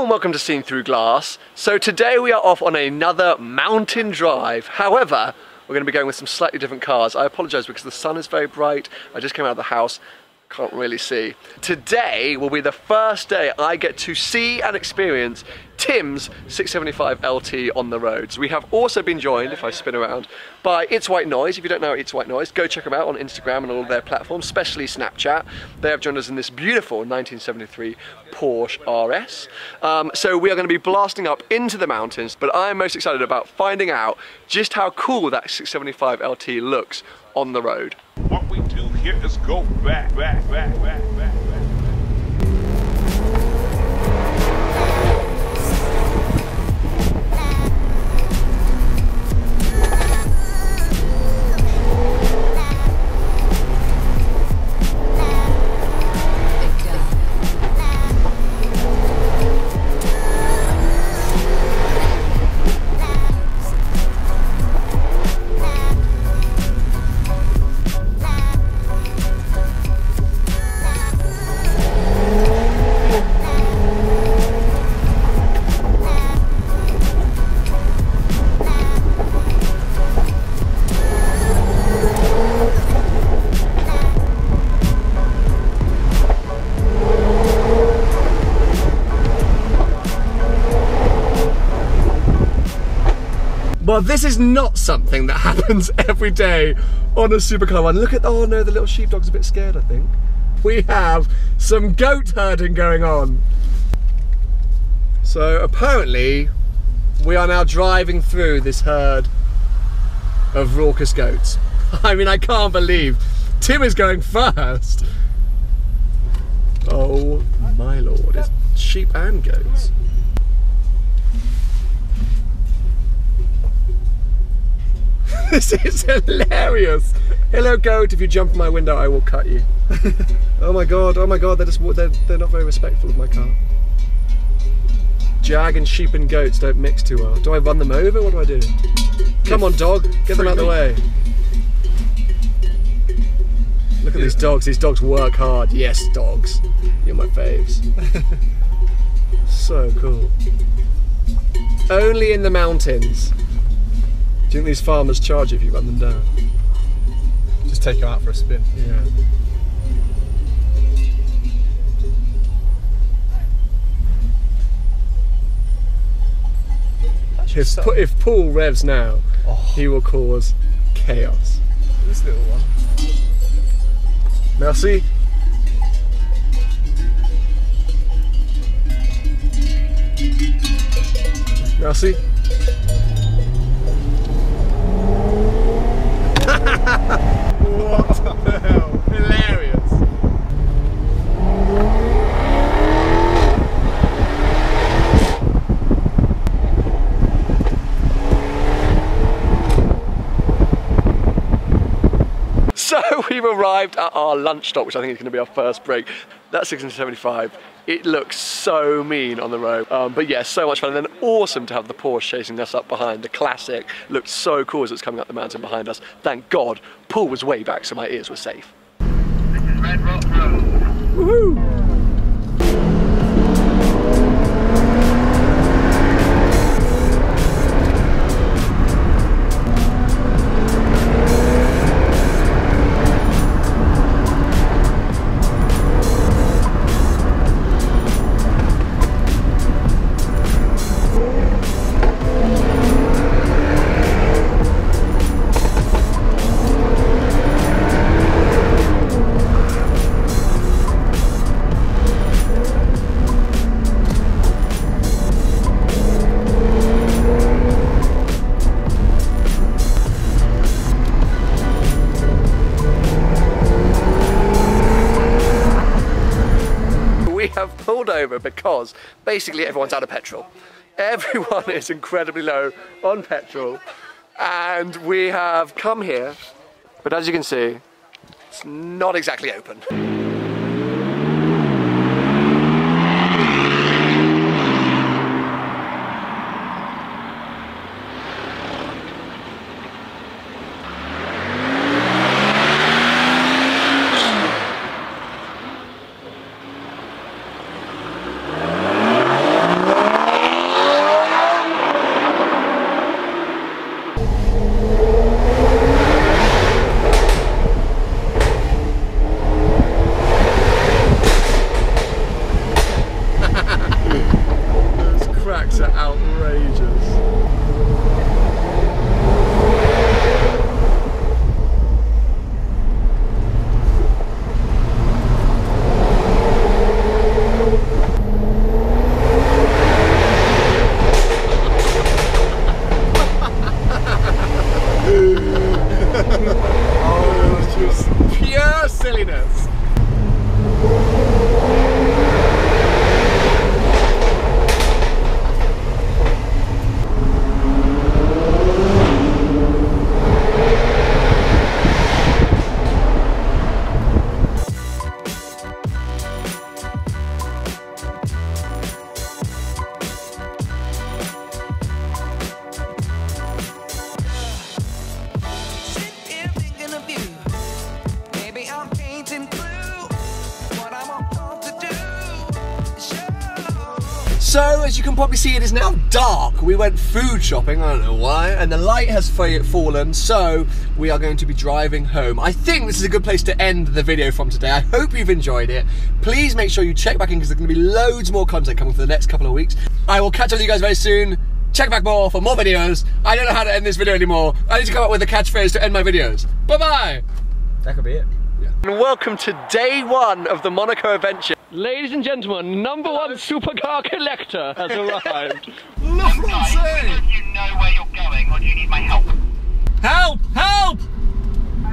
And welcome to Seen Through Glass. So today we are off on another mountain drive. However, we're going to be going with some slightly different cars. I apologise because the sun is very bright. I just came out of the house can't really see. Today will be the first day I get to see and experience Tim's 675 LT on the roads. We have also been joined, if I spin around, by It's White Noise. If you don't know It's White Noise, go check them out on Instagram and all their platforms, especially Snapchat. They have joined us in this beautiful 1973 Porsche RS. Um, so we are going to be blasting up into the mountains, but I'm most excited about finding out just how cool that 675 LT looks on the road. What we do is go back, back, back, back, back. Well, this is not something that happens every day on a supercar one. Look at, oh no, the little sheepdog's a bit scared, I think. We have some goat herding going on. So apparently, we are now driving through this herd of raucous goats. I mean, I can't believe Tim is going first. Oh my lord, it's sheep and goats. this is hilarious. Hello, goat. If you jump in my window, I will cut you. oh my god. Oh my god. They're just they're, they're not very respectful of my car. Jag and sheep and goats don't mix too well. Do I run them over? What do I do? Come on, dog. Get them out of the way. Look at these dogs. These dogs work hard. Yes, dogs. You're my faves. so cool. Only in the mountains. Do you think these farmers charge you if you run them down? Just take them out for a spin. Yeah. If, if Paul revs now, Oh. he will cause chaos. This little one. Merci. Merci. What the hell? Hilarious. So we've arrived at our lunch stop, which I think is going to be our first break. That's 675. It looks so mean on the road. Um, but yeah, so much fun. And then awesome to have the Porsche chasing us up behind. The classic looked so cool as it's coming up the mountain behind us. Thank God, Paul was way back so my ears were safe. This is Red Rock Road. Woohoo! Pulled over because basically everyone's out of petrol. Everyone is incredibly low on petrol, and we have come here, but as you can see, it's not exactly open. So, as you can probably see, it is now dark. We went food shopping, I don't know why, and the light has fallen, so we are going to be driving home. I think this is a good place to end the video from today. I hope you've enjoyed it. Please make sure you check back in because there's going to be loads more content coming for the next couple of weeks. I will catch up with you guys very soon. Check back more for more videos. I don't know how to end this video anymore. I need to come up with a catchphrase to end my videos. Bye bye! That could be it. And welcome to day one of the Monaco adventure. Ladies and gentlemen, number one supercar collector has arrived. Look what I'm saying! do you know where you're going or do you need my help? Help! Help!